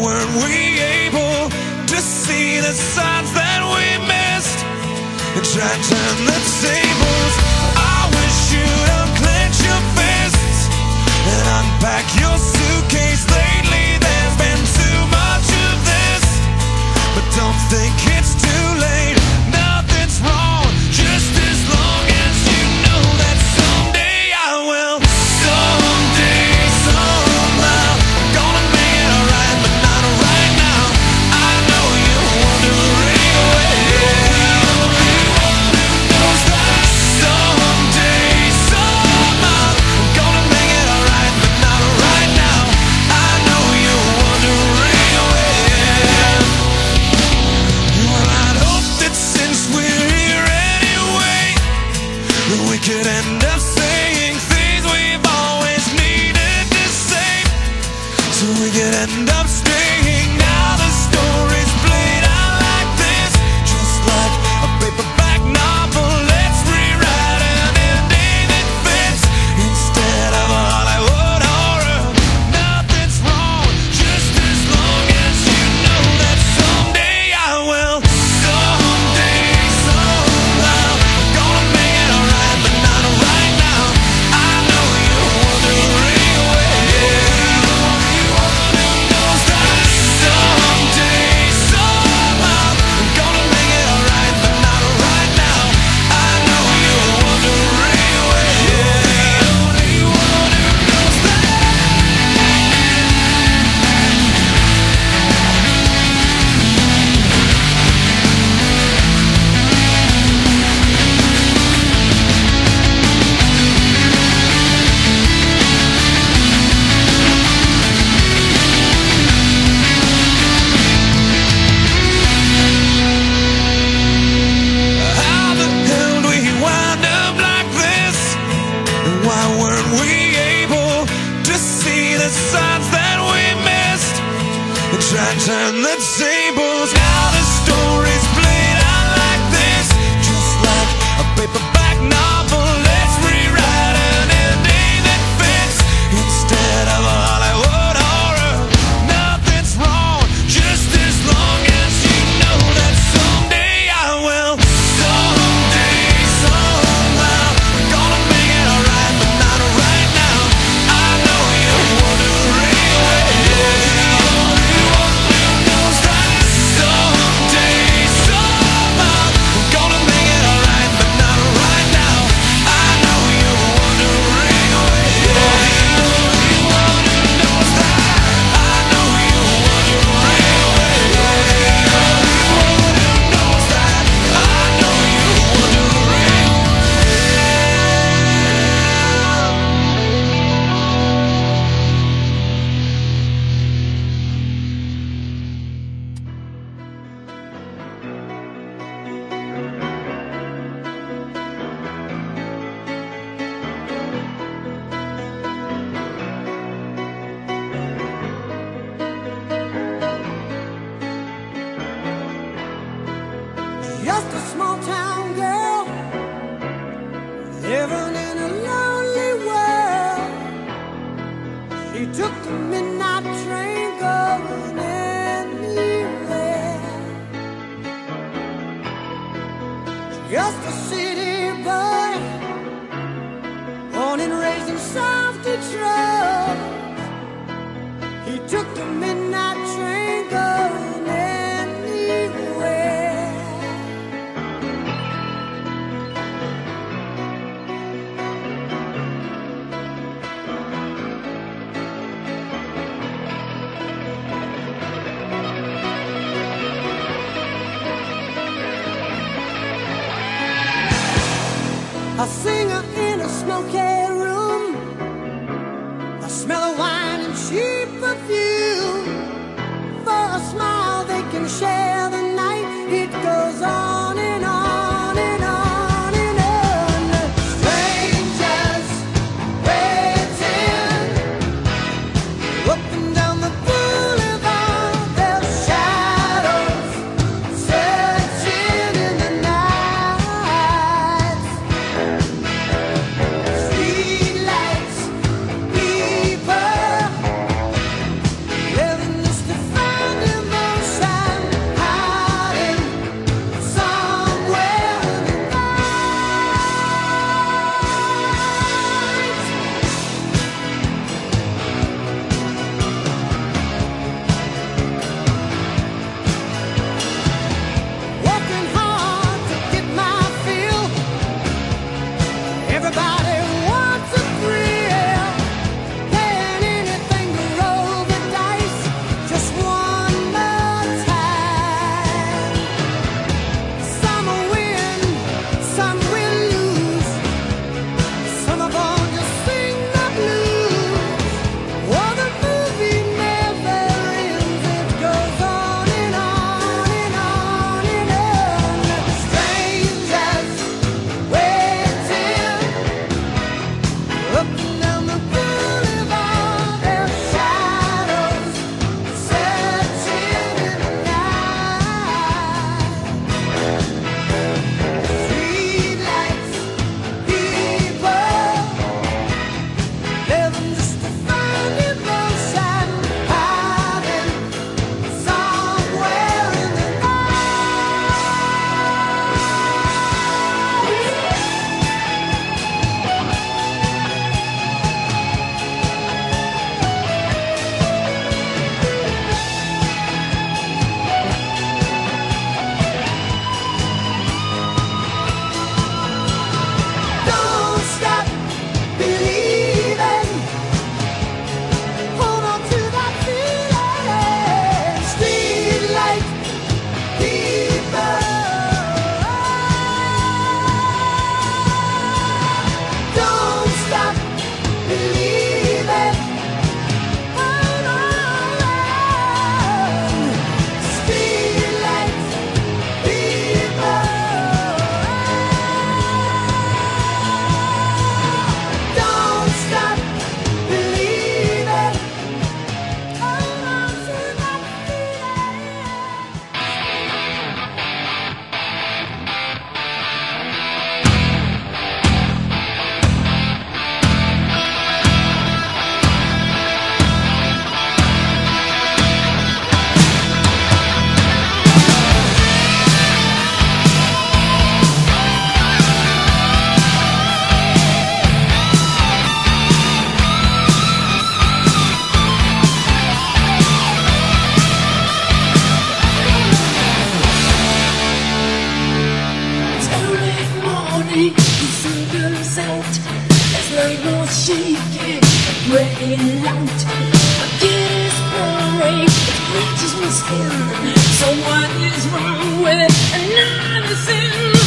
weren't we able to see the signs that we missed? And try to So we could end up She took the midnight train going anywhere. Just a city boy, born and raised in South Detroit. He took the love you. Breaking out. Forget his parade, it bleaches my skin. So what is wrong with another sin?